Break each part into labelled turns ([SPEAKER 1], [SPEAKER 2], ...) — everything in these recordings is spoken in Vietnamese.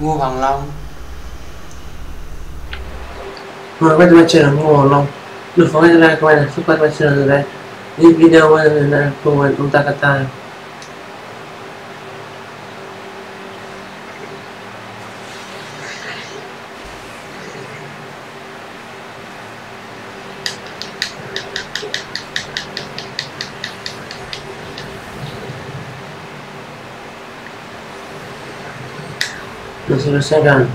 [SPEAKER 1] vua Hoàng Long
[SPEAKER 2] Mời các bạn trở lại vua Hoàng Long Được phóng ra các bạn là xúc quanh các bạn trở lại video này là cùng với chúng ta cả tài kata diselesaikan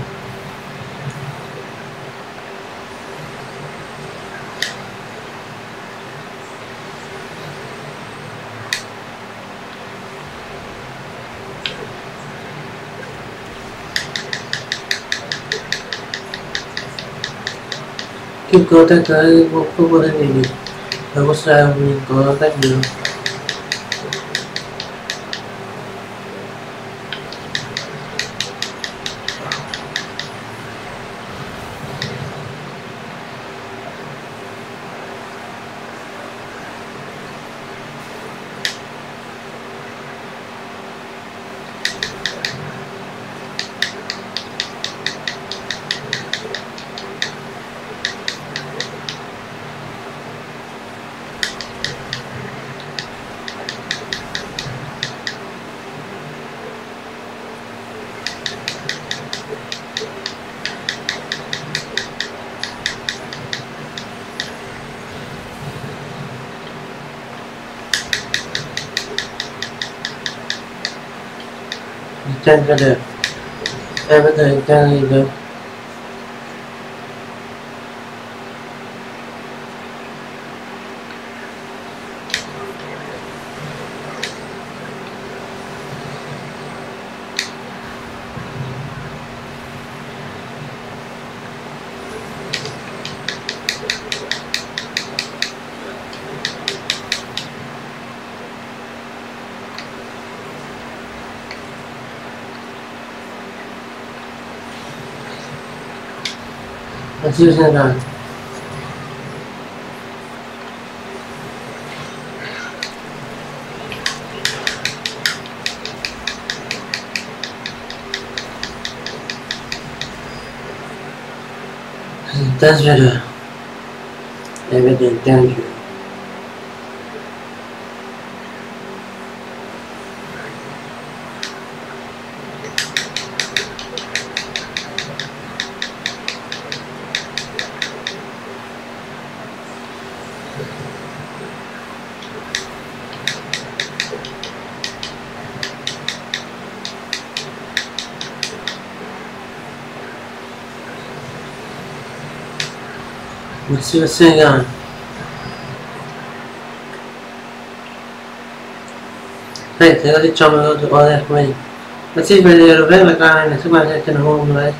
[SPEAKER 2] khi có tất cả không có gì gì đâu có sao mình có cách được tranh ra được em có 还就是现在？但是单纯的，那个点电锯。Let's see what's going on. Hey, thế có đi trong nó tụi con đây mình. Let's see video về là cái này, các bạn sẽ chân hôm đấy.